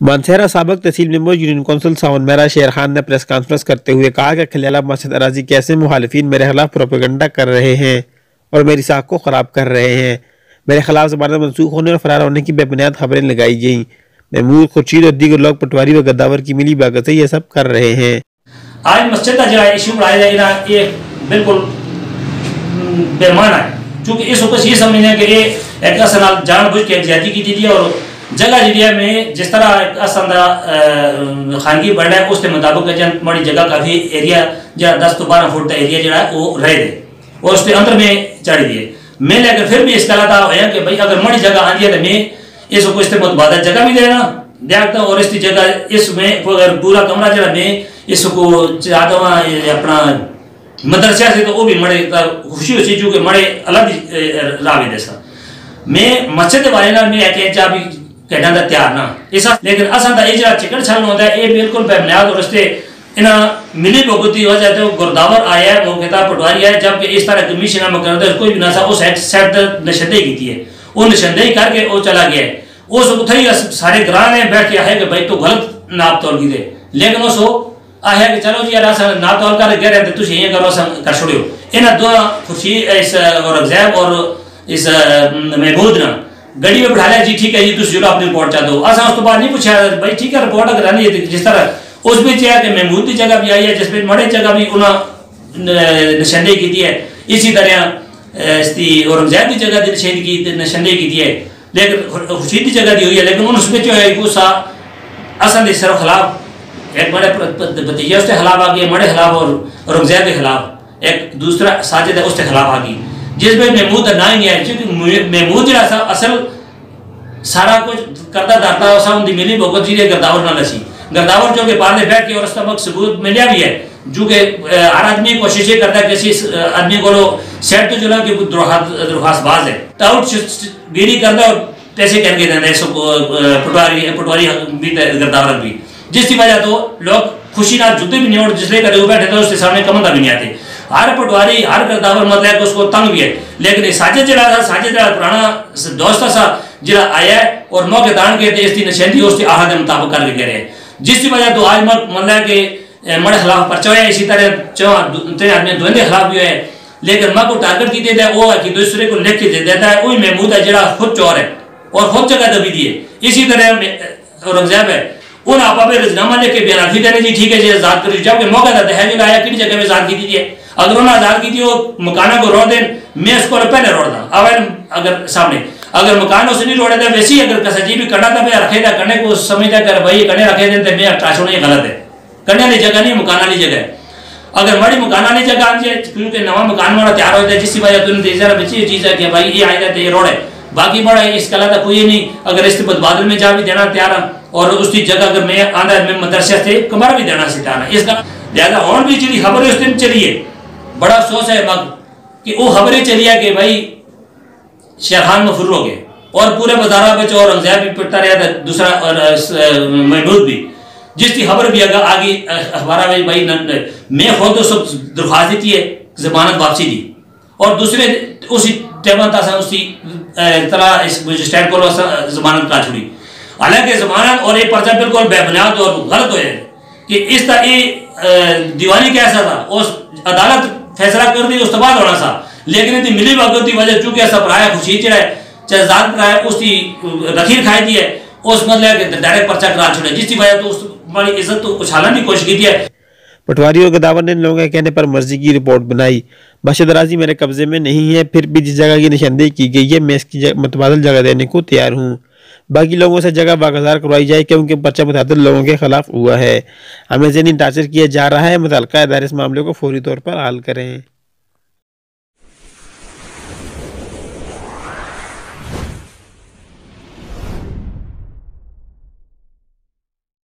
مانسہرہ سابق تحصیل member union council Sawan میرا شیر خان نے پریس کانفرنس کرتے ہوئے کہا کہ خلیالہ مسجد اراضی کیسے محالفین میرے خلاف پروپیگنڈا کر رہے ہیں اور میری ساکھ کو خراب کر رہے ہیں۔ میرے خلاف زبانت منسوخ ہونے اور فرار ہونے کی بے بنیاد خبریں لگائی گئیں۔ محمود خورشید اور دیگر لوگ پٹواری و گداور کی ملی باغت سے یہ سب کر رہے ہیں۔ آج مسجد کا جو ایشو بڑھایا جائے گا یہ بالکل بے ہے چونکہ اس وقت یہ سمجھنا ہے کہ یہ ایک اصل جان بوجھ کے زیادتی کی تھی اور جگہ جی میں جس طرح اصل خانگی بڑھ ہے اس کے مطابق جن بڑی جگہ کافی ایریا جہاں دس تو بارہ فٹ کا ایریا جڑا ہے وہ رہ دے اور اس کے اندر میں چڑھ دیے میں لے کر پھر بھی اس کا تھا ہوا کہ بھائی اگر مڑی جگہ آدھی ہے تو میں اس کو اس کے متبادل جگہ بھی دینا دیکھتا ہوں اور اس کی جگہ اس میں اگر پورا کمرہ جڑا میں اس کو چاہتا ہوں اپنا مدرسہ سے تو وہ بھی مڑے خوشی ہو سی چونکہ مڑے الگ راہ بھی دے سا میں مسجد والے نال میں ایک چاہ بھی کہنا دا تیار نہ۔ ایسا لیکن اساں دا اجرا چکر چھل ہوتا ہے یہ بالکل بے بنیاد اور اس سے انہا ملی بھگتی ہو جاتے ہو گرداور آیا ہے، وہ کتاب پٹواری ہے جبکہ اس طرح کمیشن میں کرتا ہے کوئی بھی نہ سا، اس سیٹ نشندے کی تھی ہے۔ وہ نشندے کر کے وہ چلا گیا ہے۔ اس اتھے ہی سارے گران ہیں بیٹھ کے آئے کہ بھائی تو غلط ناپ تول کی دے۔ لیکن اس آیا کہ چلو جی یار، اساں ناپ تول کر گئے رہتے تجھے یہ کرو، اساں کر چھوڑیو۔ انہا دو خوشی، اس اورنگزیب اور اس محمود نا گڑی میں بٹھا لیا جی ٹھیک ہے جی تسی جڑا اپنی رپورٹ چاہ دو۔ اساں اس تو بعد نہیں پوچھا، بھائی ٹھیک ہے رپورٹ اگر آنی ہے جس طرح اس بھی چاہا کہ محمود کی جگہ بھی آئی ہے، جس میں مڑے جگہ بھی انہاں نشاندہی کی دی ہے۔ اسی طرح اس دی اورنگزیب کی جگہ دی نشاندہی کی نشاندہی کی دی ہے۔ لیکن خوشید کی جگہ دی ہوئی ہے، لیکن ان اس میں جو ہے، وہ سا اصل دے صرف خلاف، ایک بڑے بتیجہ اس کے خلاف آ گیا مڑے خلاف اور اورنگزیب کے خلاف۔ ایک دوسرا ساجد ہے، اس کے خلاف آ گئی۔ جس میں محمود نہ ہی نہیں آئے چونکہ محمود جڑا سا اصل سارا کچھ کرتا دارتا ہو سا ان دی ملی بھوکت جی گرداور نہ لسی۔ گرداور جو کہ پارلے بیٹھ کے اور اس کا ثبوت ملیا بھی ہے۔ جو کہ ہر آدمی کوشش کرتا ہے کسی آدمی کو سیٹ تو جو کہ درخواست باز ہے۔ ٹاؤٹ گیری کرتا اور پیسے کہنے کے دینا ہے، سب پٹواری پٹواری بھی گرداور بھی۔ جس کی وجہ تو لوگ خوشی نہ جتے بھی نہیں اور جس لیے کرے ہوئے بیٹھے تھے اس کے سامنے کمندہ بھی نہیں آتے۔ ہر پٹواری، ہر گرداور مطلب ہے کہ اس کو تنگ بھی ہے۔ لیکن یہ ساجد جڑا تھا، ساجد جڑا پرانا دوست تھا جڑا آیا ہے اور موقع دان کے تھے اس کی نشندی اس کی آہد مطابق کر کے رہے۔ ہیں جس کی وجہ تو آج مطلب ہے کہ مڑے خلاف پرچہ ہے، اسی طرح چوہاں تین آدمی دوندے خلاف بھی ہے لیکن ماں کو ٹارگٹ کی دیتا ہے، وہ ہے کہ دوسرے کو لکھ کے دے دیتا ہے۔ وہی محمود ہے، جڑا خود چور ہے اور خود جگہ دبی دیے اسی طرح رمضیب ہے ان آپ پہ رضنامہ لے کے بیانافی دینے جی ٹھیک ہے جی آزاد کر جبکہ موقع دیتا ہے جو آیا کن جگہ میں آزاد کی دیجیے اگر انہوں نے آزاد کی تھی مکانہ کو روڑ دیں میں اس کو پہلے روڑ دا۔ اوائل اگر سامنے، اگر مکان اسے نہیں روڑے دیں ویسی اگر کسا جی بھی کرنا تھا میں رکھے دا کرنے کو سمجھتا کر بھائی کرنے رکھے دیں تو میں ٹاشونے یہ غلط ہے۔ کرنے والی جگہ نہیں، مکان والی جگہ ہے۔ اگر بڑی مکان والی جگہ آنجے کیونکہ نوا مکان والا تیار ہوتا ہے، جس کی وجہ تو انہیں دیزارہ بچی یہ چیز ہے کہ بھائی، یہ آئی تھا یہ روڑ ہے۔ باقی بڑا ہے، اس کلا تھا کوئی نہیں، اگر اس کے بادل میں جا بھی دینا تیار ہے، اور اس کی جگہ اگر میں آنا ہے، میں مدرسہ سے کمرہ بھی دینا سے تیار اس کا لہذا اور بھی چلی خبر اس دن چلیے بڑا افسوس ہے مگ کہ وہ خبریں چلی ہے کہ بھائی شیخان مفر ہو گئے۔ اور پورے بازارہ میں اور انزیب بھی پٹتا رہا تھا، دوسرا اور محمود بھی۔ جس کی خبر بھی اگر آگی اخبارہ میں بھائی میں خود اس درخواست دیتی ہے، زمانت واپسی دی۔ اور دوسرے، اسی ٹیبل تھا اس کی اس مجسٹیٹ کو زمانت کا چھوڑی۔ حالانکہ زمانت اور ایک پرچہ بالکل بے بنیاد اور غلط ہوئے کہ اس طرح یہ دیوانی کیسا تھا، اس عدالت فیصلہ کر دی، اس تو بعد سا لیکن اتنی ملی وقت کی وجہ چونکہ ایسا پرایا خوشی چڑھا ہے، چاہے زاد پرایا اس کی رکھیر کھائی دی ہے، اس مطلب کہ ڈائریکٹ پرچہ کرا چھوڑے جس کی وجہ تو اس بڑی عزت تو پٹواریوں کے دعوت نے ان پٹواری اور نے لوگوں کے کہنے پر مرضی کی رپورٹ بنائی۔ باشد راضی میرے قبضے میں نہیں ہے، پھر بھی جس جگہ کی نشاندہی کی گئی ہے، میں اس کی متبادل جگہ دینے کو تیار ہوں۔ باقی لوگوں سے جگہ باغذار کروائی جائے کیونکہ پرچہ متعدد لوگوں کے خلاف ہوا ہے۔ ہمیں ذہنی ٹارچر کیا جا رہا ہے، متعلقہ ادارے اس معاملے کو فوری طور پر حل کریں۔